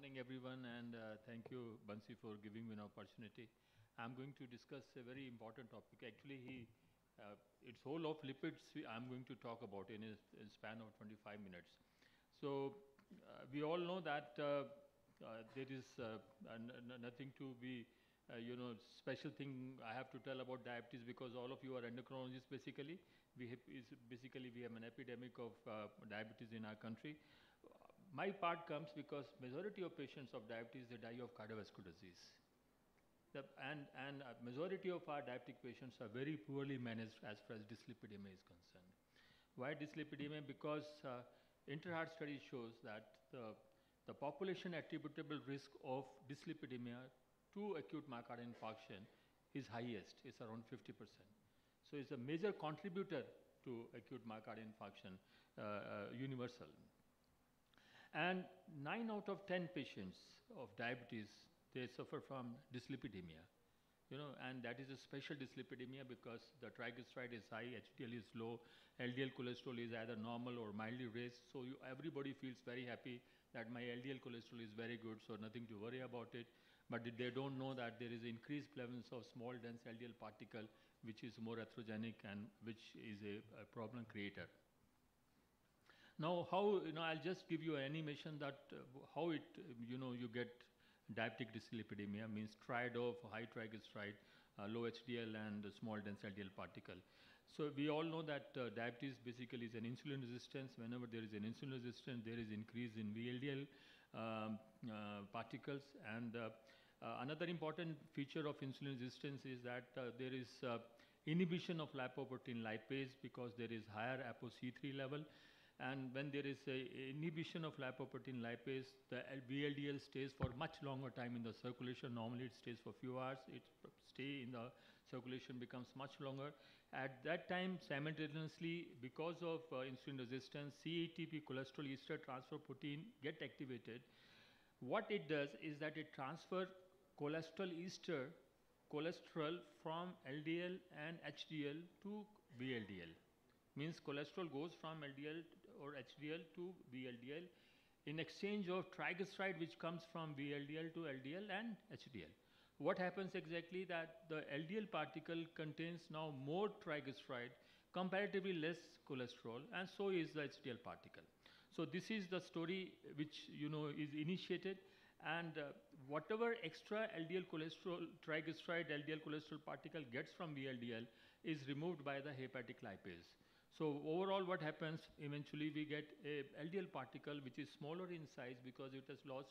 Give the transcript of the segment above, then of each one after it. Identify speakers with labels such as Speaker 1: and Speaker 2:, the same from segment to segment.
Speaker 1: morning, everyone, and uh, thank you, Bansi, for giving me an opportunity. I'm going to discuss a very important topic. Actually, he, uh, it's whole of lipids I'm going to talk about in a, a span of 25 minutes. So uh, we all know that uh, uh, there is uh, nothing to be, you know, special thing I have to tell about diabetes because all of you are endocrinologists basically. We have, basically we have an epidemic of diabetes in our country my part comes because majority of patients of diabetes, they die of cardiovascular disease. The, and and majority of our diabetic patients are very poorly managed as far as dyslipidemia is concerned. Why dyslipidemia? Because uh, Interheart study shows that the, the population attributable risk of dyslipidemia to acute myocardial infarction is highest, it's around 50%. So it's a major contributor to acute myocardial infarction, uh, uh, universal. And 9 out of 10 patients of diabetes, they suffer from dyslipidemia. You know, and that is a special dyslipidemia because the triglyceride is high, HDL is low, LDL cholesterol is either normal or mildly raised. So you, everybody feels very happy that my LDL cholesterol is very good, so nothing to worry about it. But they don't know that there is increased prevalence of small dense LDL particle, which is more atherogenic and which is a, a problem creator. Now, how, you know, I'll just give you an animation that uh, how it, you know, you get diabetic dyslipidemia means triad of high triglyceride, uh, low HDL and small dense LDL particle. So we all know that uh, diabetes basically is an insulin resistance. Whenever there is an insulin resistance, there is increase in VLDL um, uh, particles. And uh, uh, another important feature of insulin resistance is that there is inhibition of lipoprotein lipase because there is higher ApoC3 level and when there is a inhibition of lipoprotein lipase, the VLDL stays for much longer time in the circulation. Normally it stays for few hours. It stay in the circulation becomes much longer. At that time, simultaneously, because of uh, insulin resistance, CETP cholesterol ester transfer protein get activated. What it does is that it transfer cholesterol ester cholesterol from LDL and HDL to VLDL means cholesterol goes from LDL or HDL to VLDL in exchange of triglyceride which comes from VLDL to LDL and HDL. What happens exactly that the LDL particle contains now more triglyceride, comparatively less cholesterol, and so is the HDL particle. So this is the story which you know is initiated, and uh, whatever extra LDL cholesterol, triglyceride, LDL cholesterol particle gets from VLDL is removed by the hepatic lipase. So overall what happens, eventually we get a LDL particle which is smaller in size because it has lost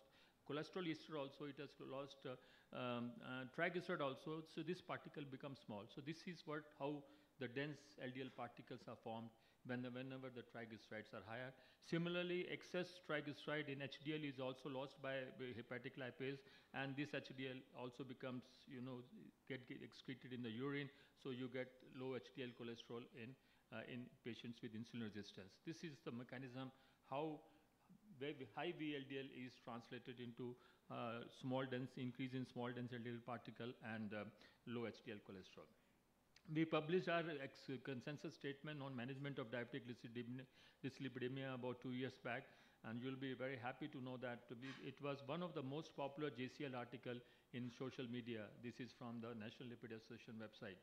Speaker 1: cholesterol ester also, it has lost uh, um, uh, triglyceride also, so this particle becomes small. So this is what how the dense LDL particles are formed when the, whenever the triglycerides are higher. Similarly, excess triglyceride in HDL is also lost by, by hepatic lipase and this HDL also becomes, you know, get, get excreted in the urine, so you get low HDL cholesterol in in patients with insulin resistance. This is the mechanism how high VLDL is translated into uh, small dense increase in small dense LDL particle and uh, low HDL cholesterol. We published our consensus statement on management of diabetic dyslipidemia about two years back and you'll be very happy to know that it was one of the most popular JCL article in social media. This is from the National Lipid Association website.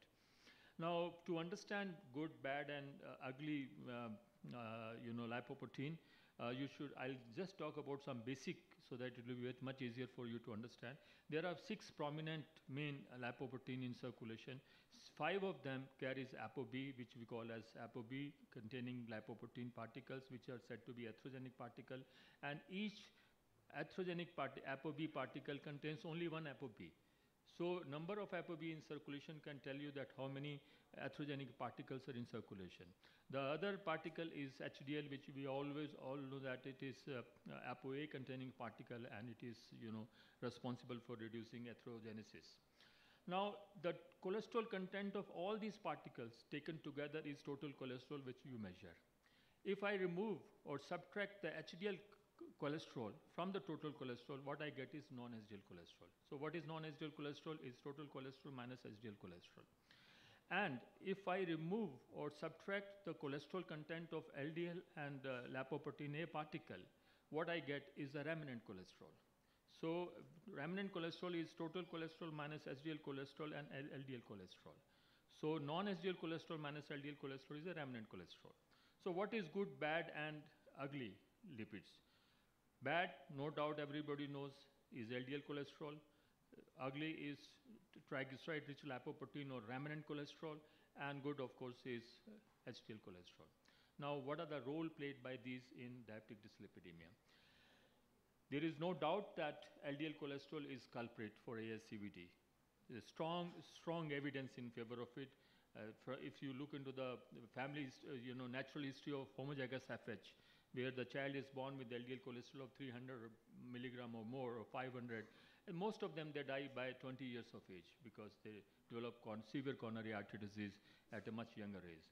Speaker 1: Now, to understand good, bad, and uh, ugly, uh, uh, you know, lipoprotein, uh, you should, I'll just talk about some basic so that it will be much easier for you to understand. There are six prominent main lipoprotein in circulation. Five of them carries ApoB, which we call as ApoB containing lipoprotein particles, which are said to be atherogenic particle. And each atherogenic part ApoB particle contains only one ApoB. So number of ApoB in circulation can tell you that how many atherogenic particles are in circulation. The other particle is HDL, which we always all know that it is uh, ApoA containing particle and it is you know responsible for reducing atherogenesis. Now the cholesterol content of all these particles taken together is total cholesterol which you measure. If I remove or subtract the HDL cholesterol from the total cholesterol, what I get is non-HDL cholesterol. So what is non-HDL cholesterol is total cholesterol minus HDL cholesterol. And if I remove or subtract the cholesterol content of LDL and uh, lipoprotein A particle, what I get is the remnant cholesterol. So remnant cholesterol is total cholesterol minus HDL cholesterol and LDL cholesterol. So non-HDL cholesterol minus LDL cholesterol is a remnant cholesterol. So what is good, bad and ugly lipids? Bad, no doubt everybody knows, is LDL cholesterol. Ugly is triglyceride-rich lipoprotein or remnant cholesterol. And good, of course, is HDL cholesterol. Now, what are the role played by these in diabetic dyslipidemia? There is no doubt that LDL cholesterol is culprit for ASCVD. There's strong, strong evidence in favor of it. Uh, if you look into the family, uh, you know, natural history of homozygous FH, where the child is born with LDL cholesterol of 300 milligram or more, or 500, and most of them, they die by 20 years of age because they develop severe coronary artery disease at a much younger age.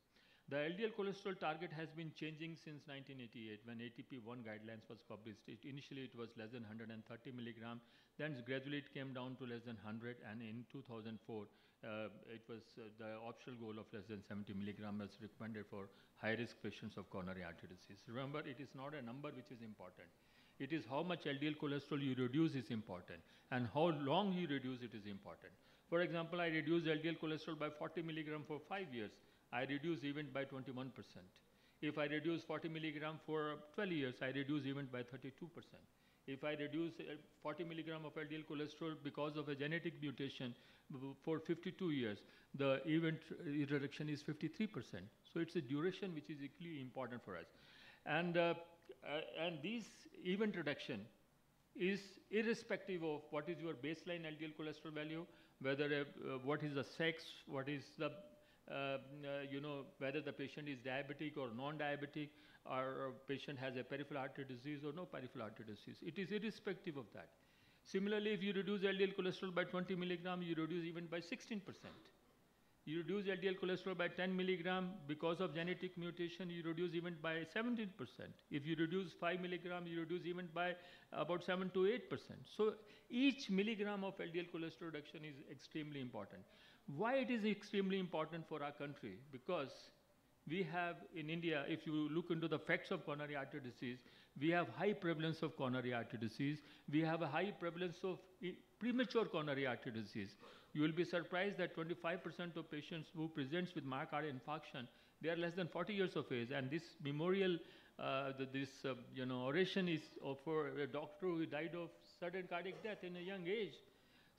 Speaker 1: The LDL cholesterol target has been changing since 1988 when ATP1 guidelines was published. It, initially it was less than 130 milligram, then gradually it came down to less than 100 and in 2004 uh, it was uh, the optional goal of less than 70 milligram was recommended for high risk patients of coronary artery disease. Remember it is not a number which is important. It is how much LDL cholesterol you reduce is important and how long you reduce it is important. For example, I reduce LDL cholesterol by 40 milligram for 5 years I reduce event by 21%. If I reduce 40 milligram for 12 years, I reduce event by 32%. If I reduce uh, 40 milligram of LDL cholesterol because of a genetic mutation for 52 years, the event reduction is 53%. So it's a duration which is equally important for us. And, uh, uh, and these event reduction is irrespective of what is your baseline LDL cholesterol value, whether uh, what is the sex, what is the Uh, uh, you know, whether the patient is diabetic or non-diabetic, or uh, patient has a peripheral artery disease or no peripheral artery disease. It is irrespective of that. Similarly, if you reduce LDL cholesterol by 20 milligram, you reduce even by 16 percent. You reduce LDL cholesterol by 10 milligram because of genetic mutation, you reduce even by 17%. If you reduce 5 milligram, you reduce even by about 7 to 8%. So each milligram of LDL cholesterol reduction is extremely important. Why it is extremely important for our country? Because we have in India, if you look into the facts of coronary artery disease, we have high prevalence of coronary artery disease. We have a high prevalence of premature coronary artery disease. You will be surprised that 25% of patients who presents with myocardial infarction, they are less than 40 years of age. And this memorial, uh, this uh, you know oration is for a doctor who died of sudden cardiac death in a young age.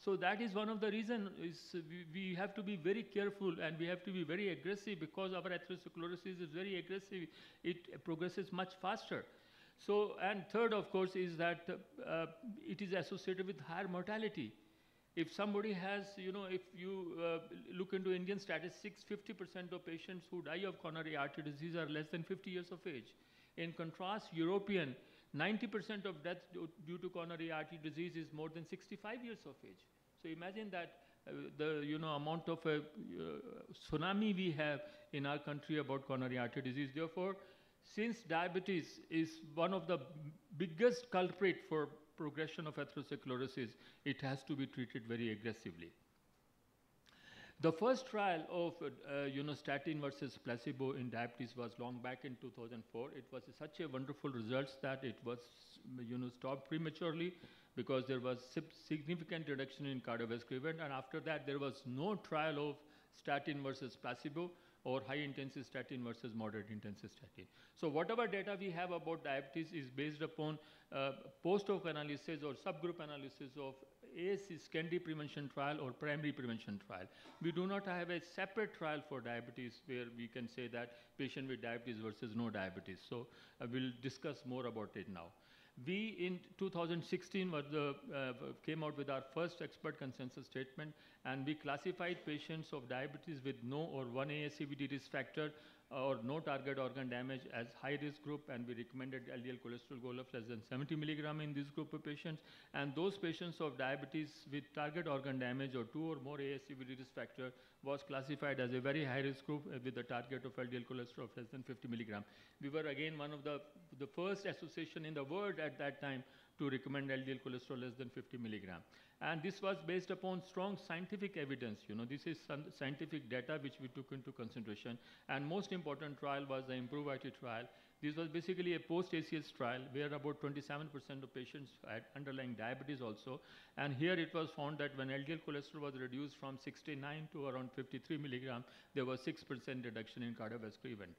Speaker 1: So that is one of the reasons is we, we, have to be very careful and we have to be very aggressive because our atherosclerosis is very aggressive. It progresses much faster. So, and third, of course, is that uh, it is associated with higher mortality. If somebody has, you know, if you uh, look into Indian statistics, 50% of patients who die of coronary artery disease are less than 50 years of age. In contrast, European, 90% of death due to coronary artery disease is more than 65 years of age. So imagine that uh, the you know amount of a uh, tsunami we have in our country about coronary artery disease. Therefore, since diabetes is one of the biggest culprit for progression of atherosclerosis, it has to be treated very aggressively. The first trial of uh, you know statin versus placebo in diabetes was long back in 2004. It was such a wonderful results that it was you know stopped prematurely because there was significant reduction in cardiovascular event and after that there was no trial of statin versus placebo or high intensive statin versus moderate intensive statin. So whatever data we have about diabetes is based upon uh, post hoc analysis or subgroup analysis of ASC SCANDI prevention trial or primary prevention trial. We do not have a separate trial for diabetes where we can say that patient with diabetes versus no diabetes. So uh, we'll discuss more about it now. We in 2016 the, uh, came out with our first expert consensus statement and we classified patients of diabetes with no or one ASCVD risk factor or no target organ damage as high risk group and we recommended LDL cholesterol goal of less than 70 milligram in this group of patients and those patients of diabetes with target organ damage or two or more ASCVD risk factor was classified as a very high risk group uh, with a target of LDL cholesterol of less than 50 milligram. We were again one of the, the first association in the world at that time to recommend LDL cholesterol less than 50 milligram. And this was based upon strong scientific evidence. You know, this is scientific data which we took into consideration. And most important trial was the IMPROVE-IT trial, This was basically a post-ACS trial where about 27% of patients had underlying diabetes also. And here it was found that when LDL cholesterol was reduced from 69 to around 53 milligram, there was 6% reduction in cardiovascular event.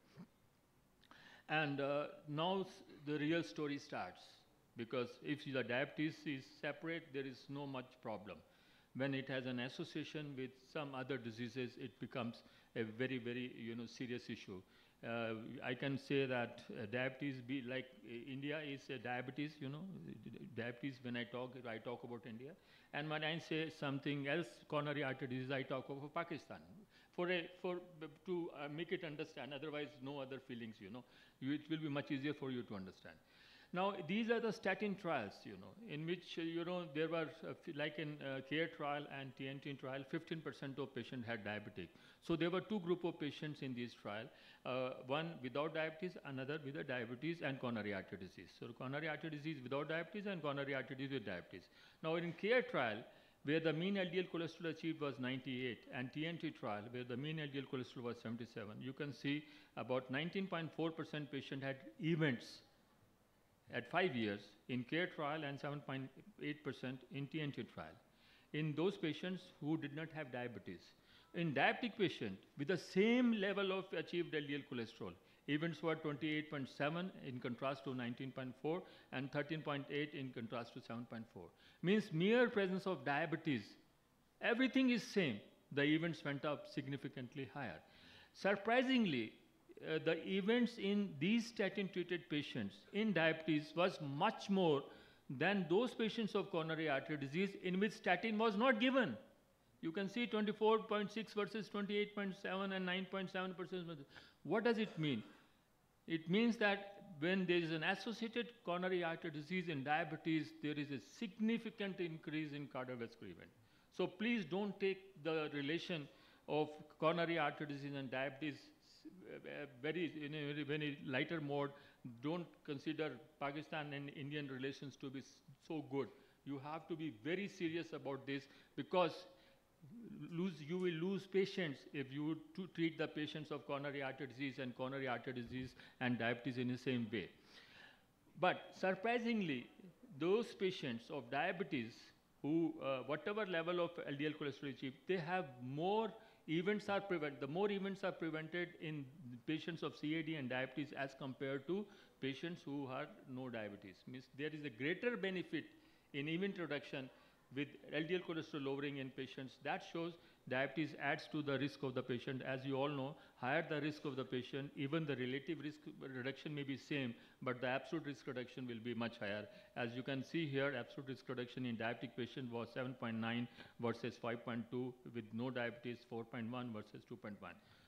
Speaker 1: And uh, now the real story starts because if the diabetes is separate, there is no much problem. When it has an association with some other diseases, it becomes a very, very you know, serious issue. Uh, I can say that uh, diabetes be like uh, India is a diabetes, you know, diabetes when I talk, I talk about India. And when I say something else, coronary artery disease, I talk about Pakistan. For, a, for to uh, make it understand, otherwise no other feelings, you know, you, it will be much easier for you to understand. Now, these are the statin trials, you know, in which, you know, there were, uh, like in uh, CARE trial and TNT trial, 15% of patients had diabetic. So there were two group of patients in this trial, uh, one without diabetes, another with a diabetes and coronary artery disease. So coronary artery disease without diabetes and coronary artery disease with diabetes. Now, in CARE trial, where the mean LDL cholesterol achieved was 98, and TNT trial, where the mean LDL cholesterol was 77, you can see about 19.4% patient had events at five years in CARE trial and 7.8% in TNT trial in those patients who did not have diabetes. In diabetic patient with the same level of achieved LDL cholesterol, events were 28.7 in contrast to 19.4 and 13.8 in contrast to 7.4. Means mere presence of diabetes, everything is same. The events went up significantly higher. Surprisingly, uh, the events in these statin-treated patients in diabetes was much more than those patients of coronary artery disease in which statin was not given. You can see 24.6 versus 28.7 and 9.7 percent. What does it mean? It means that when there is an associated coronary artery disease in diabetes, there is a significant increase in cardiovascular event. So please don't take the relation of coronary artery disease and diabetes very in a very lighter mode. Don't consider Pakistan and Indian relations to be so good. You have to be very serious about this because lose, you will lose patients if you treat the patients of coronary artery disease and coronary artery disease and diabetes in the same way. But surprisingly, those patients of diabetes who, uh, whatever level of LDL cholesterol achieved, they have more events are prevented, the more events are prevented in patients of CAD and diabetes as compared to patients who have no diabetes. Means there is a greater benefit in event reduction with LDL cholesterol lowering in patients. That shows diabetes adds to the risk of the patient. As you all know, higher the risk of the patient, even the relative risk reduction may be same, but the absolute risk reduction will be much higher. As you can see here, absolute risk reduction in diabetic patient was 7.9 versus 5.2, with no diabetes 4.1 versus 2.1.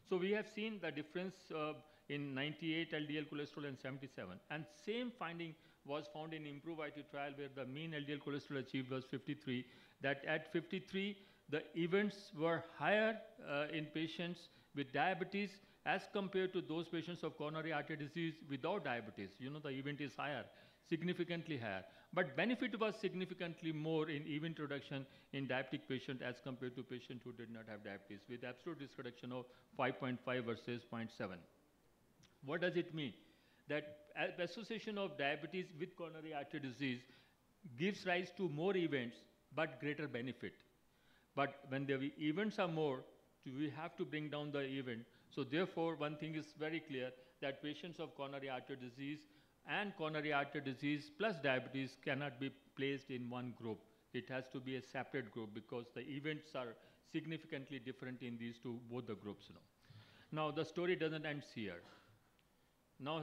Speaker 1: So we have seen the difference uh, in 98 LDL cholesterol and 77. And same finding was found in IMPROVE-IT trial where the mean LDL cholesterol achieved was 53, that at 53, the events were higher uh, in patients with diabetes as compared to those patients of coronary artery disease without diabetes. You know, the event is higher, significantly higher. But benefit was significantly more in event reduction in diabetic patient as compared to patient who did not have diabetes with absolute risk reduction of 5.5 versus 0.7. What does it mean? That association of diabetes with coronary artery disease gives rise to more events but greater benefit. But when the events are more, we have to bring down the event. So therefore, one thing is very clear that patients of coronary artery disease and coronary artery disease plus diabetes cannot be placed in one group. It has to be a separate group because the events are significantly different in these two, both the groups. Know. Now the story doesn't end here. Now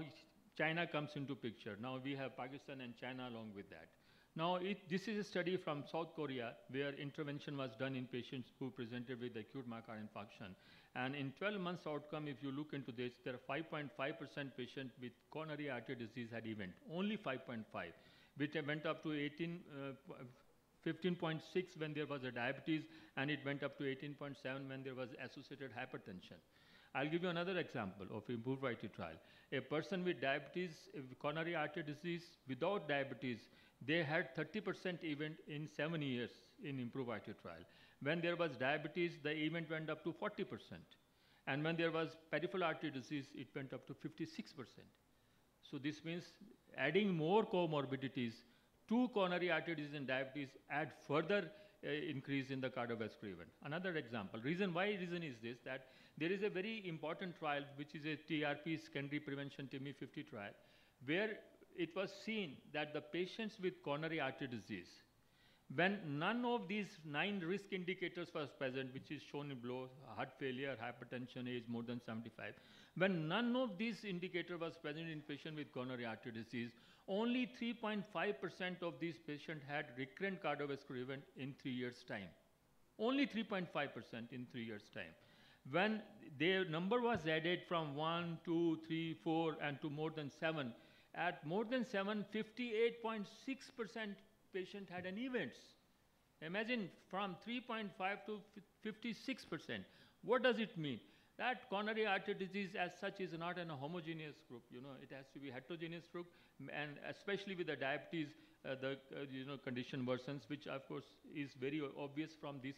Speaker 1: China comes into picture. Now we have Pakistan and China along with that. Now, it, this is a study from South Korea where intervention was done in patients who presented with acute myocardial infarction. And in 12 months outcome, if you look into this, there are 5.5% patients with coronary artery disease had event, only 5.5, which went up to 18, uh, 15.6 when there was a diabetes, and it went up to 18.7 when there was associated hypertension. I'll give you another example of IMPROVE-IT trial. A person with diabetes, coronary artery disease without diabetes they had 30% event in seven years in IMPROVE-IT trial. When there was diabetes, the event went up to 40%. And when there was peripheral artery disease, it went up to 56%. So this means adding more comorbidities to coronary artery disease and diabetes add further uh, increase in the cardiovascular event. Another example, reason why reason is this, that there is a very important trial which is a TRP secondary prevention TIMI 50 trial, where it was seen that the patients with coronary artery disease, when none of these nine risk indicators was present, which is shown in below, heart failure, hypertension, age more than 75, when none of these indicators was present in patient with coronary artery disease, only 3.5% of these patients had recurrent cardiovascular event in three years' time. Only 3.5% in three years' time. When their number was added from 1, 2, 3, 4, and to more than 7, at more than 7, 58.6% patient had an events. Imagine from 3.5 to 56%. What does it mean? That coronary artery disease as such is not an homogeneous group. You know, it has to be heterogeneous group, and especially with the diabetes, uh, the uh, you know condition worsens, which of course is very obvious from this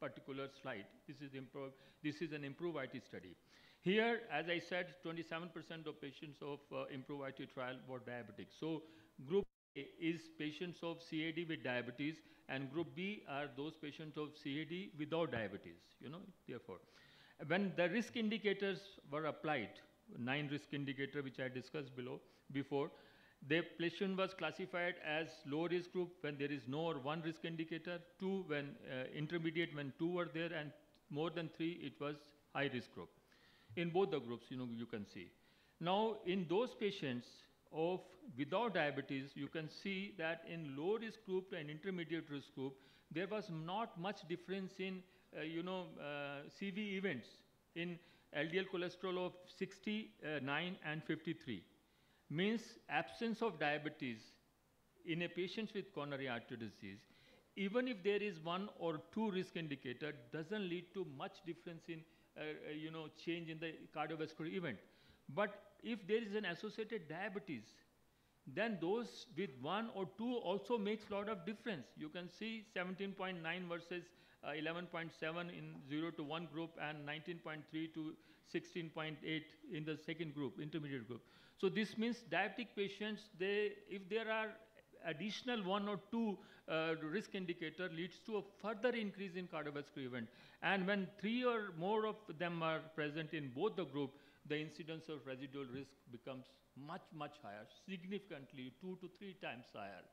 Speaker 1: particular slide. This is improve. This is an IMPROVE-IT study. Here, as I said, 27% of patients of uh, IMPROVE-IT trial were diabetic. So, group A is patients of CAD with diabetes, and group B are those patients of CAD without diabetes. You know, therefore. When the risk indicators were applied, nine risk indicator which I discussed below before, the patient was classified as low risk group when there is no or one risk indicator, two when uh, intermediate when two were there, and more than three it was high risk group. In both the groups, you know, you can see. Now, in those patients of without diabetes, you can see that in low risk group and intermediate risk group, there was not much difference in uh, you know, uh, CV events in LDL cholesterol of 69 and 53 means absence of diabetes in a patient with coronary artery disease even if there is one or two risk indicator doesn't lead to much difference in uh, uh, you know change in the cardiovascular event but if there is an associated diabetes then those with one or two also makes a lot of difference you can see 17.9 versus uh, 11.7 in 0 to 1 group and 19.3 to 16.8 in the second group, intermediate group. So this means diabetic patients, they, if there are additional one or two uh, risk indicator leads to a further increase in cardiovascular event. And when three or more of them are present in both the group, the incidence of residual risk becomes much, much higher, significantly two to three times higher.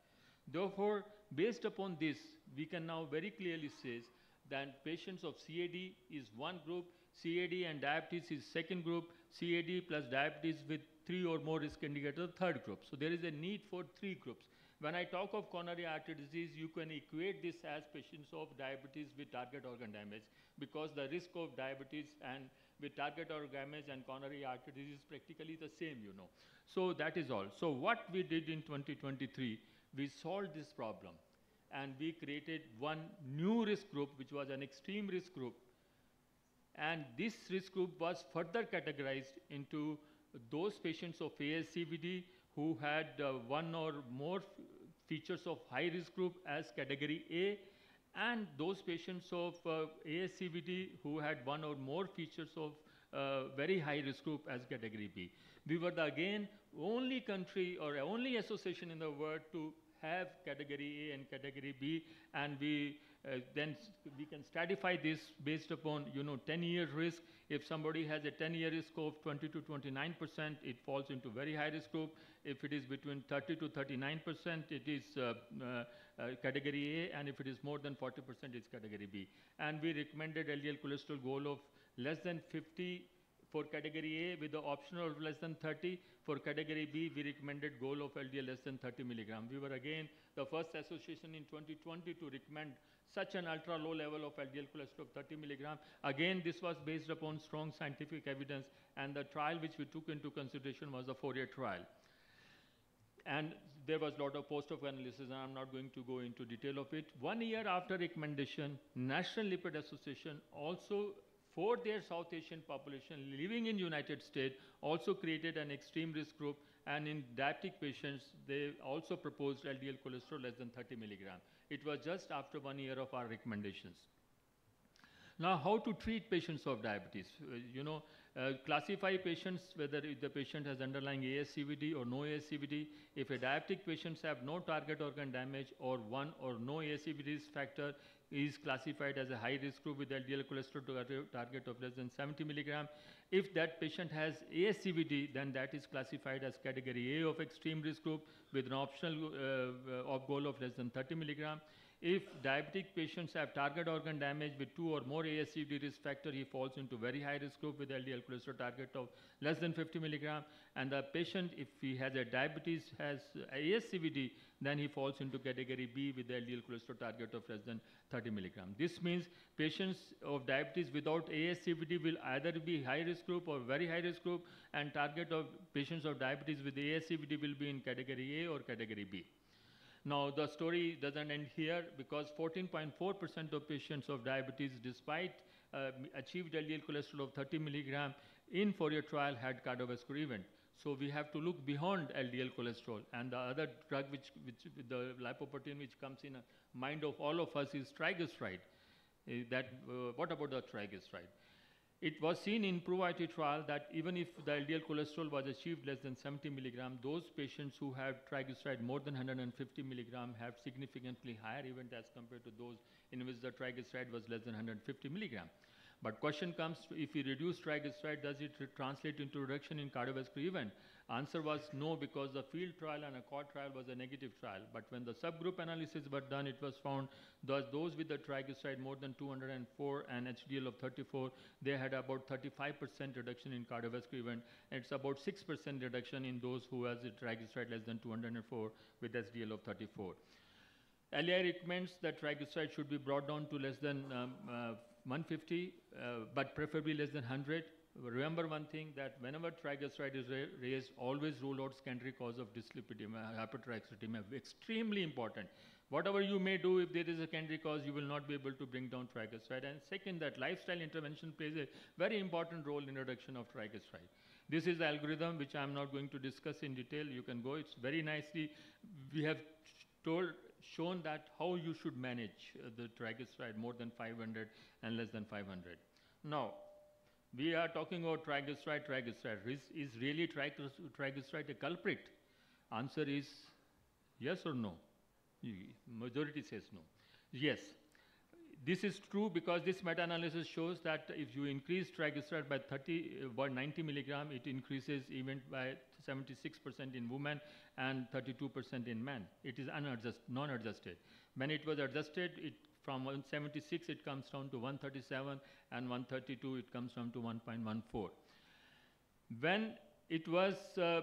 Speaker 1: Therefore, based upon this, we can now very clearly say that patients of CAD is one group, CAD and diabetes is second group, CAD plus diabetes with three or more risk indicators, third group. So there is a need for three groups. When I talk of coronary artery disease, you can equate this as patients of diabetes with target organ damage because the risk of diabetes and with target organ damage and coronary artery disease is practically the same, you know. So that is all. So what we did in 2023, we solved this problem and we created one new risk group, which was an extreme risk group. And this risk group was further categorized into those patients of ASCVD who had uh, one or more features of high risk group as category A, and those patients of uh, ASCVD who had one or more features of uh, very high risk group as category B. We were the, again only country or only association in the world to have category A and category B, and we uh, then we can stratify this based upon you know 10 year risk. If somebody has a 10 year risk of 20 to 29 percent, it falls into very high risk group. If it is between 30 to 39 percent, it is uh, uh, uh category A, and if it is more than 40 percent, it's category B. And we recommended LDL cholesterol goal of less than 50 for category A with the optional of less than 30. For category B, we recommended goal of LDL less than 30 milligram. We were again the first association in 2020 to recommend such an ultra low level of LDL cholesterol of 30 milligram. Again, this was based upon strong scientific evidence and the trial which we took into consideration was the Fourier trial. And there was a lot of post-hoc analysis and I'm not going to go into detail of it. One year after recommendation, National Lipid Association also for their South Asian population living in United States also created an extreme risk group and in diabetic patients they also proposed LDL cholesterol less than 30 milligram. It was just after one year of our recommendations. Now how to treat patients of diabetes? Uh, you know, uh, classify patients whether the patient has underlying ASCVD or no ASCVD. If a diabetic patients have no target organ damage or one or no ASCVD risk factor is classified as a high risk group with LDL cholesterol target of less than 70 milligram. If that patient has ASCVD, then that is classified as category A of extreme risk group with an optional uh, of goal of less than 30 milligram. If diabetic patients have target organ damage with two or more ASCVD risk factor, he falls into very high risk group with LDL cholesterol target of less than 50 milligram. And the patient, if he has a diabetes, has ASCVD, then he falls into category B with LDL cholesterol target of less than 30 milligram. This means patients of diabetes without ASCVD will either be high risk group or very high risk group, and target of patients of diabetes with ASCVD will be in category A or category B. Now, the story doesn't end here because 14.4% of patients of diabetes, despite uh, achieved LDL cholesterol of 30 milligram in Fourier trial had cardiovascular event. So we have to look beyond LDL cholesterol. And the other drug, which, which the lipoprotein which comes in mind of all of us is triglyceride. Uh, that, uh, what about the triglyceride? It was seen in PROVE-IT trial that even if the LDL cholesterol was achieved less than 70 milligram, those patients who have triglyceride more than 150 milligram have significantly higher event as compared to those in which the triglyceride was less than 150 milligram. But question comes, if we reduce triglyceride, does it translate into reduction in cardiovascular event? Answer was no, because the field trial and ACCORD trial was a negative trial. But when the subgroup analysis were done, it was found that those with the triglyceride more than 204 and HDL of 34, they had about 35% reduction in cardiovascular event. It's about 6% reduction in those who has a triglyceride less than 204 with HDL of 34. LAI recommends that triglyceride should be brought down to less than um, uh, 150, uh, but preferably less than 100. Remember one thing that whenever triglyceride is ra raised, always rule out secondary cause of dyslipidemia, hypertriglyceridemia. Extremely important. Whatever you may do, if there is a secondary cause, you will not be able to bring down triglyceride. And second, that lifestyle intervention plays a very important role in reduction of triglyceride. This is the algorithm which I am not going to discuss in detail. You can go. It's very nicely. We have told shown that how you should manage uh, the triglyceride more than 500 and less than 500. Now, we are talking about triglyceride, triglyceride. Is, is really triglyceride a culprit? Answer is yes or no. Majority says no. Yes. This is true because this meta-analysis shows that if you increase triglyceride by 30, uh, by 90 milligram, it increases even by 76% in women and 32% in men. It is non-adjusted. When it was adjusted, it from 176 it comes down to 137 and 132 it comes down to 1.14. When it was uh,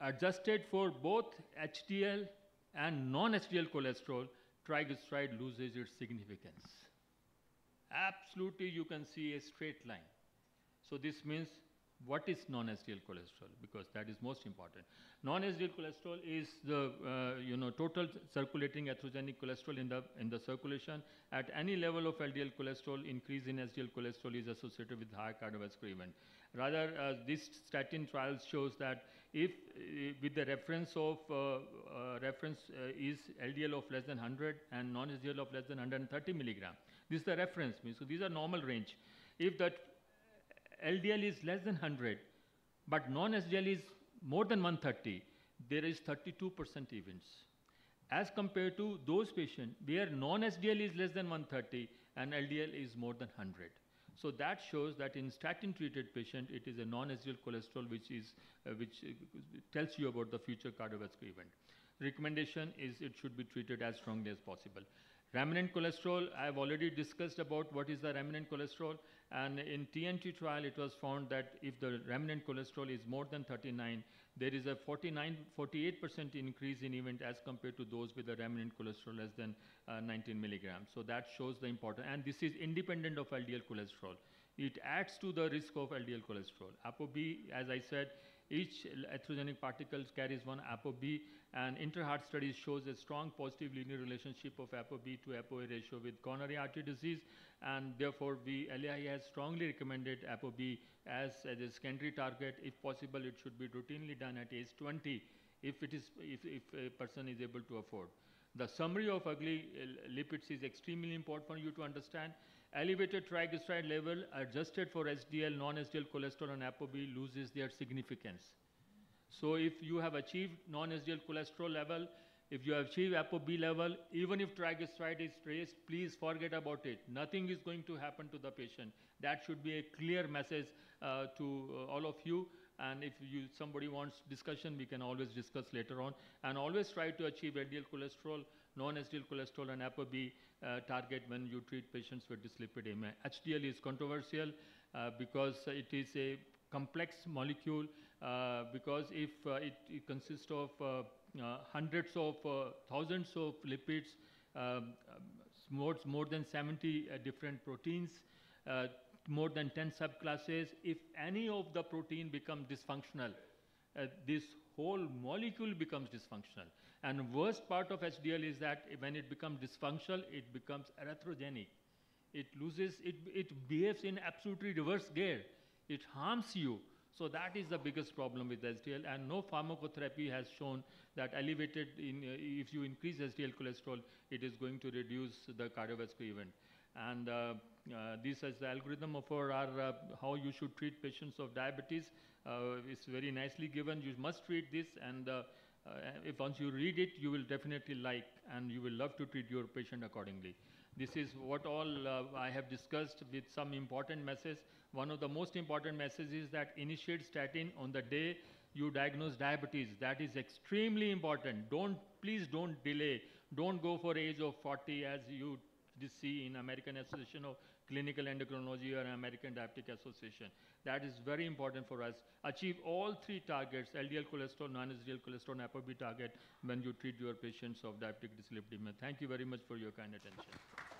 Speaker 1: adjusted for both HDL and non-HDL cholesterol, triglyceride loses its significance. Absolutely you can see a straight line. So this means what is non-HDL cholesterol because that is most important. Non-HDL cholesterol is the uh, you know total circulating atherogenic cholesterol in the in the circulation. At any level of LDL cholesterol, increase in HDL cholesterol is associated with high cardiovascular event. Rather, uh, this statin trial shows that if uh, with the reference of uh, uh, reference uh, is LDL of less than 100 and non-HDL of less than 130 milligram. This is the reference. Means so these are normal range. If that LDL is less than 100, but non-HDL is more than 130, there is 32% events. As compared to those patients where non-HDL is less than 130 and LDL is more than 100. So that shows that in statin-treated patient, it is a non-HDL cholesterol which, is, uh, which uh, tells you about the future cardiovascular event. Recommendation is it should be treated as strongly as possible. Remnant cholesterol, I have already discussed about what is the remnant cholesterol. And in TNT trial, it was found that if the remnant cholesterol is more than 39, there is a 49, 48% increase in event as compared to those with a remnant cholesterol less than uh, 19 milligrams. So that shows the importance. And this is independent of LDL cholesterol. It adds to the risk of LDL cholesterol. ApoB, as I said, each atherogenic particle carries one ApoB and inter-heart studies shows a strong positive linear relationship of ApoB to ApoA ratio with coronary artery disease and therefore we, LAI has strongly recommended ApoB as, as a secondary target. If possible, it should be routinely done at age 20 if, it is, if, if a person is able to afford. The summary of ugly uh, lipids is extremely important for you to understand. Elevated triglyceride level adjusted for HDL, non-HDL cholesterol and ApoB loses their significance. So if you have achieved non-HDL cholesterol level, if you achieve ApoB level, even if triglyceride is raised, please forget about it. Nothing is going to happen to the patient. That should be a clear message uh, to uh, all of you. And if you, somebody wants discussion, we can always discuss later on. And always try to achieve LDL cholesterol, non-HDL cholesterol, and ApoB uh, target when you treat patients with dyslipidemia. HDL is controversial uh, because it is a complex molecule uh, because if uh, it, it, consists of Uh, hundreds of uh, thousands of lipids, uh, um, more, more than 70 different proteins, more than 10 subclasses, if any of the protein become dysfunctional, uh, this whole molecule becomes dysfunctional. And worst part of HDL is that when it becomes dysfunctional, it becomes atherogenic. It loses, it, it behaves in absolutely reverse gear. It harms you. So that is the biggest problem with HDL and no pharmacotherapy has shown that elevated, in, uh, if you increase HDL cholesterol, it is going to reduce the cardiovascular event. And uh, uh, this is the algorithm for our, uh, how you should treat patients of diabetes. Uh, it's very nicely given. You must treat this and uh, if once you read it, you will definitely like and you will love to treat your patient accordingly. This is what all uh, I have discussed with some important messages. One of the most important messages is that initiate statin on the day you diagnose diabetes. That is extremely important. Don't, please don't delay. Don't go for age of 40 as you see in American Association of Clinical Endocrinology or American Diabetic Association. That is very important for us. Achieve all three targets, LDL cholesterol, non-HDL cholesterol, and ApoB target when you treat your patients of diabetic dyslipidemia. Thank you very much for your kind attention.